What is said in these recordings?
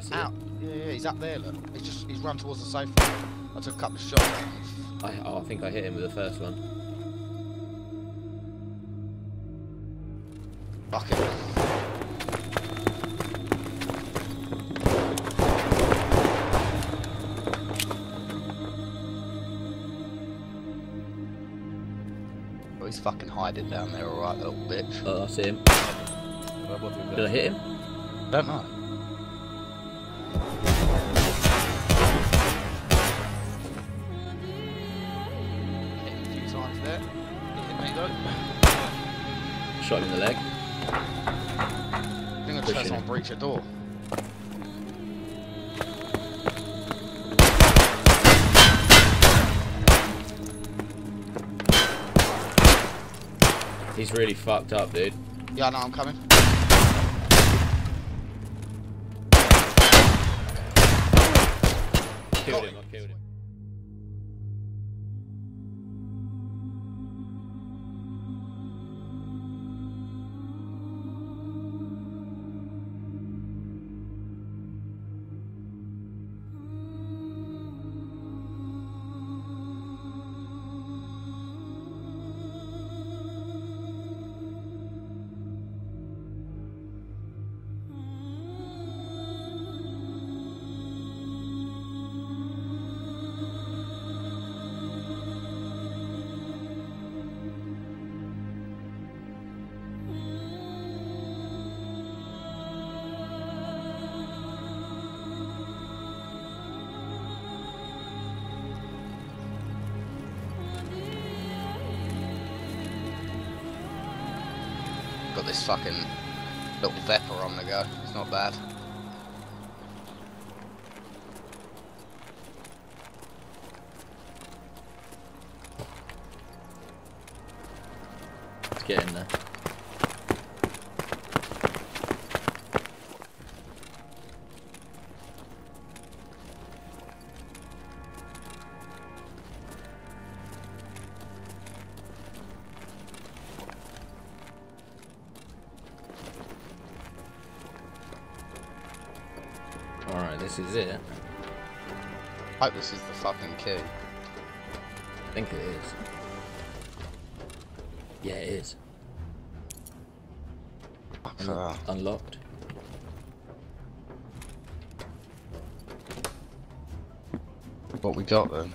I see. Out. Yeah, yeah, he's up there, look. He's just, he's run towards the safe. I took a couple of shots. I, oh, I think I hit him with the first one. Fuck it. Oh, he's fucking hiding down there, alright, little bitch. Oh, I see him. Did I hit him? Don't know. Shot in the leg. I think I just had someone breach a door. He's really fucked up, dude. Yeah, I know, I'm coming. Killed him, I killed him. Got this fucking little Vepr on the go. It's not bad. Let's get in there. This is it. I hope this is the fucking key. I think it is. Yeah, it is. Unlocked. What we got then?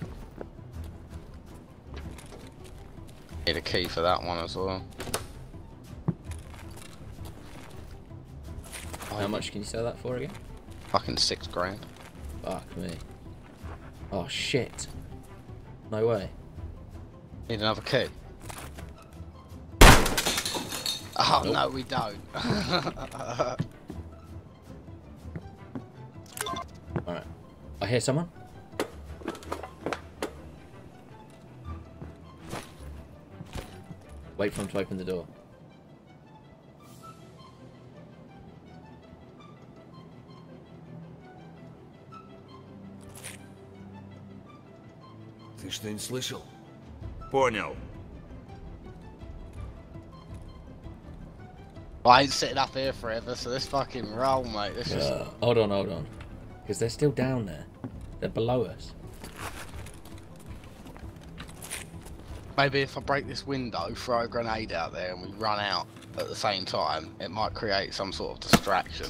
Need a key for that one as well. How much can you sell that for again? Fucking six grand. Fuck me. Oh shit. No way. Need another key. Oh Nope. no, we don't. Alright. I hear someone. Wait for him to open the door. Ты что-нибудь слышал? Понял. I ain't sitting up here forever, so this fucking roll, mate. This is Uh, hold on, hold on. Because they're still down there. They're below us. maybe if I break this window, throw a grenade out there, and we run out at the same time, it might create some sort of distraction.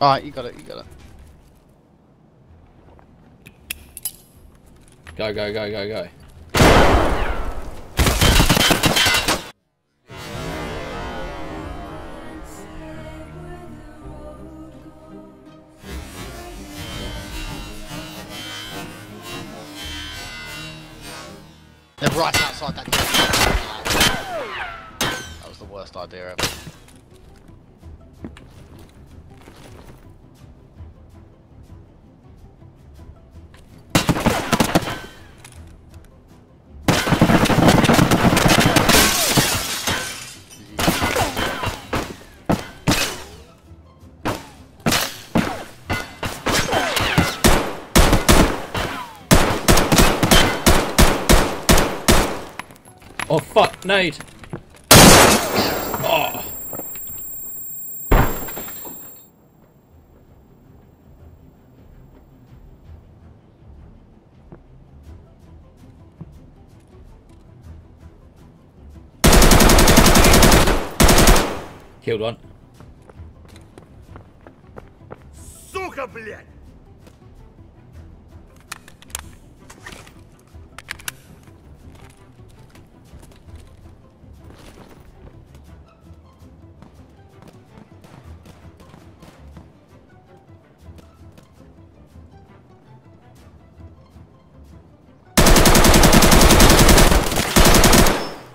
Alright, you got it, you got it. Go, go, go, go, go. They're right outside that door. That was the worst idea ever. Nade. Oh. Killed one. Сука, блядь!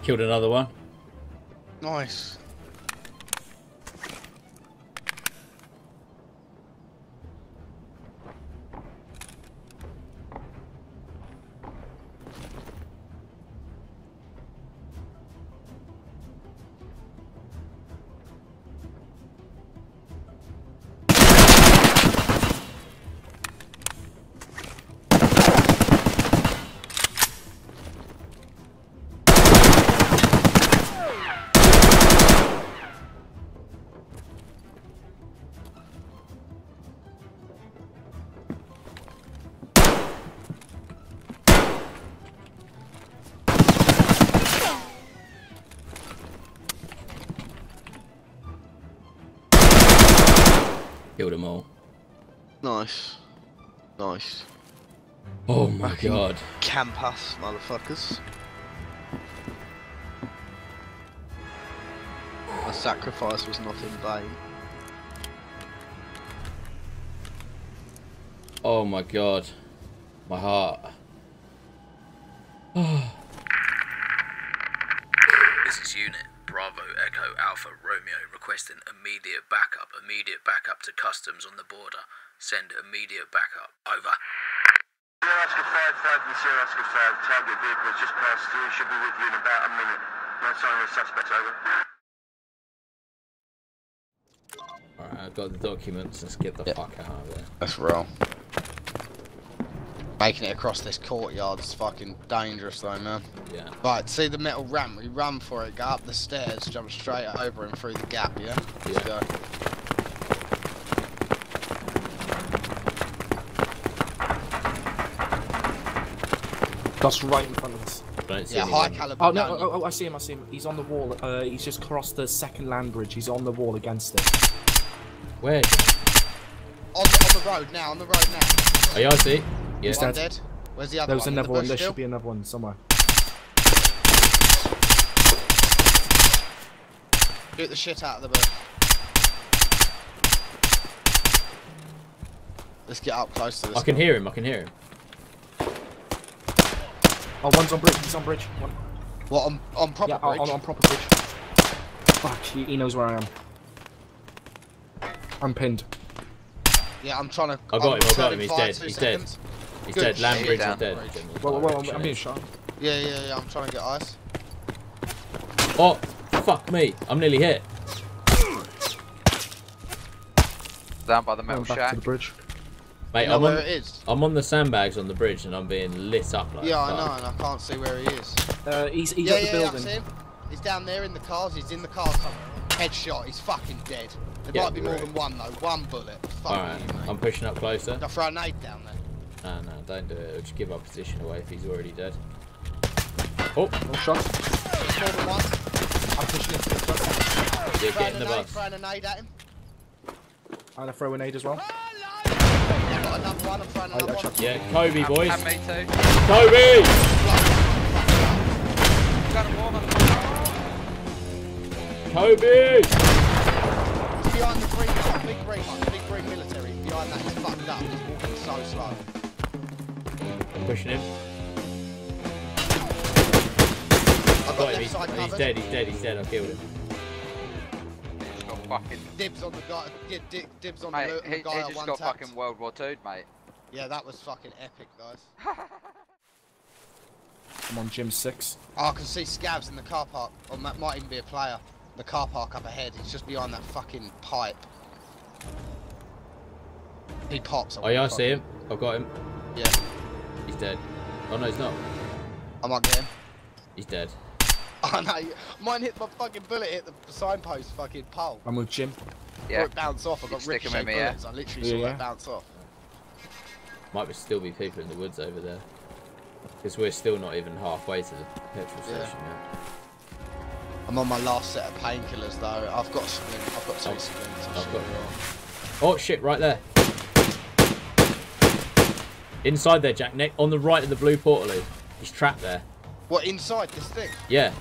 Killed another one. Nice. Oh my Fucking- god. Camp us, motherfuckers. My sacrifice was not in vain. Oh my god. My heart. This is Unit Bravo Echo Alpha Romeo requesting immediate backup. Immediate backup to customs on the border. Send immediate backup. Over. Sierra Oscar 5, 5 and Sierra Oscar 5. Target vehicle has just passed through. Should be with you in about a minute. No sign of a suspect, over. Alright, I've got the documents. Let's get the Yeah. fuck out of there. Let's roll. Making it across this courtyard is fucking dangerous though, man. Yeah. Right, see the metal ramp, we run for it, go up the stairs, jump straight over and through the gap, yeah? Let's Yeah. go. That's right in front of us. Don't see Yeah, high anyone. caliber Oh no! Oh, oh, I see him! I see him. He's on the wall. Uh, he's just crossed the second land bridge. He's on the wall against it. Where? On, the, on the road now, on the road now. Oh, yeah, I see. Yeah. He's One dead. dead. Where's the other There was one? Another the one. There still? should be another one somewhere. Shoot the shit out of the bush. Let's get up close to this I can one. hear him. I can hear him. Oh, one's on bridge. He's on bridge. One. What, on, on proper Yeah, on, bridge? on, on proper bridge. Fuck, he, he knows where I am. I'm pinned. Yeah, I'm trying to... I got I'm him, I got him, he's dead, two he's dead. He's Good dead. Land bridge is dead. Bridge. Whoa, whoa, whoa! I'm, Shit. I'm being shot. Yeah, yeah, yeah, I'm trying to get ice. Oh, fuck me. I'm nearly hit. Down by the I'm metal back shack. to the bridge. Mate, You know I'm where on, it is? I'm on the sandbags on the bridge and I'm being lit up like Yeah, I know, and I can't see where he is. Uh, he's he's yeah, at the yeah, yeah, building. see him. He's down there in the cars. He's in the car somewhere. Headshot. He's fucking dead. There Yeah, might be more right. than one though. One bullet. Fuck Alright, you, mate. I'm pushing up closer. I'll throw a nade down there. No, no, don't do it. It'll just give our position away if he's already dead. Oh, No shots. There's more than one. I'm pushing into the truck. yeah, Throwing get in a the nade, bus. throwing a nade at him. And I throw a nade as well. I've got another one. I'm throwing another one. Yeah, Kobe, boys. And me too. Kobe! Got a wall, motherfucker. Kobe! He's behind the green one. Big green one. Big green military. Behind that, he's fucked up. He's walking so slow. I'm pushing him. I've got Got him. He's, he's dead. He's dead. He's dead. I killed him. Just got fucking. Dibs on the guy. Yeah, di- dibs on Mate, the, he, the guy he at just one got tapped. fucking World War Two, mate. Yeah, that was fucking epic, guys. I'm on gym six. Oh, I can see scavs in the car park. Or that might even be a player. The car park up ahead. He's just behind that fucking pipe. He pops. Oh, yeah, I see him. I've got him. Yeah, He's dead. Oh, no, he's not. I might get him. He's dead. Oh no, mine hit my fucking bullet hit the signpost fucking pole. I'm with Jim. Yeah. Or it bounced off. I got Stick 'em ricochet with me, yeah? bullets. I literally Yeah, saw yeah. that bounce off. Might be still be people in the woods over there. Because we're still not even halfway to the petrol Yeah. station yet. I'm on my last set of painkillers though. I've got splint. I've got two Oh, splints. I'm I've got- you. Oh shit, right there. Inside there, Jack. Nick, on the right of the blue portal. He's trapped there. What inside this thing? Yeah.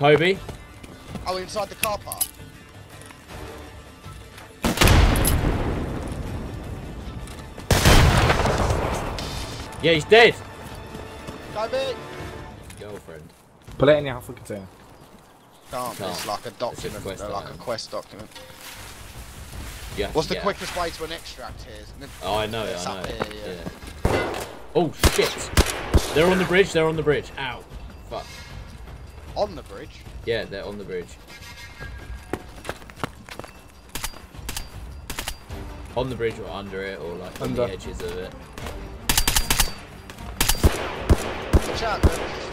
Kobe. Oh, inside the car park. Yeah, he's dead. Go big. Girlfriend. Put it in the alpha container. Can't. Can't. It's like a document. quest uh, like a quest document. Yeah. What's the get quickest way to an extract here? Isn't it? out. Oh, I know it. It's I know here, yeah. Yeah. Oh shit. They're on the bridge. They're on the bridge. Ow. Fuck. On the bridge. Yeah, they're on the bridge. On the bridge or under it or like on the edges of it. Watch out, whoever's,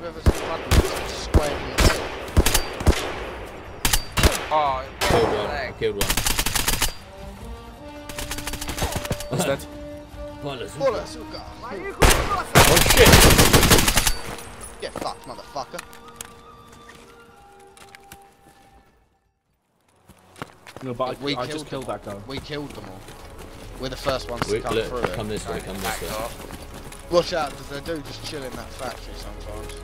whoever's in front of you is squared in the head. Oh, Killed one. I killed one. That's dead. Bollocks. Bullet, suka. Oh shit. Get fucked, motherfucker. No, but We I, I killed just killed them. that guy. We killed them all. We're the first ones to Wait, come look, through come this way. Come this way. off. Watch out, because they do just chill in that factory sometimes.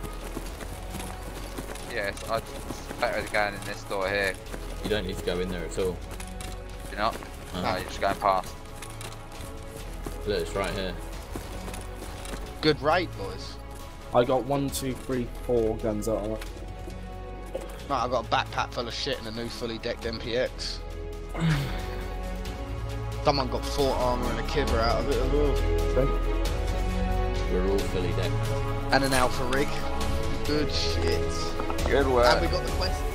Yes, I'd it's better going in this door here. You don't need to go in there at all. You're not? Uh, No, you're just going past. Look, it's right here. Good raid, boys. I got one, two, three, four guns out of it. Right, I've got a backpack full of shit and a new fully decked MPX. Someone got four armor and a kiver out of it as well. We're all fully decked. And an alpha rig. Good shit. Good work. And we got the quest.